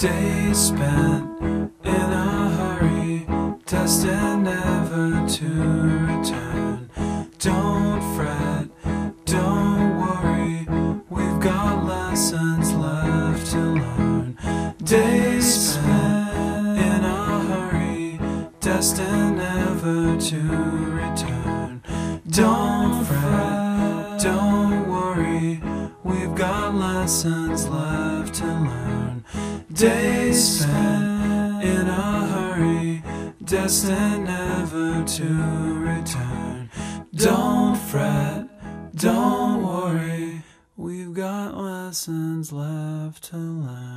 Days spent in a hurry, destined never to return. Don't fret, don't worry, we've got lessons left to learn. Days spent in a hurry, destined never to return. Don't fret, don't worry, we've got lessons left to learn. Days spent in a hurry, destined never to return. Don't fret, don't worry, we've got lessons left to learn.